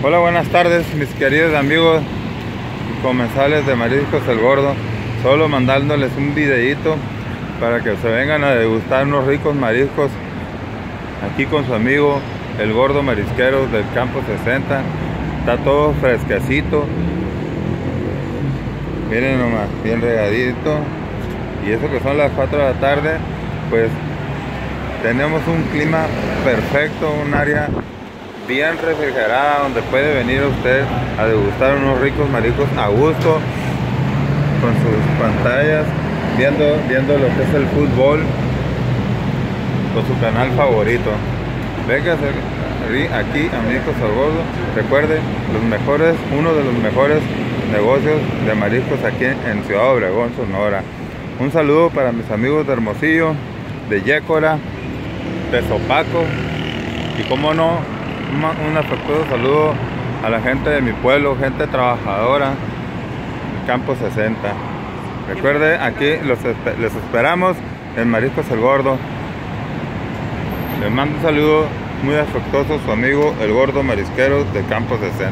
Hola, buenas tardes mis queridos amigos comensales de Mariscos El Gordo. Solo mandándoles un videito para que se vengan a degustar unos ricos mariscos aquí con su amigo El Gordo Marisquero del Campo 60. Está todo fresquecito. Miren nomás, bien regadito. Y eso que son las 4 de la tarde, pues tenemos un clima perfecto, un área bien refrigerada donde puede venir usted a degustar unos ricos mariscos a gusto con sus pantallas viendo, viendo lo que es el fútbol con su canal favorito. Venga aquí amigos al gordo recuerde los mejores uno de los mejores negocios de mariscos aquí en Ciudad Obregón Sonora. Un saludo para mis amigos de Hermosillo de Yécora de Sopaco y como no un afectuoso saludo a la gente de mi pueblo, gente trabajadora, Campo 60. Recuerde, aquí los, les esperamos en Mariscos el Gordo. Les mando un saludo muy afectuoso su amigo el Gordo Marisquero de Campo 60.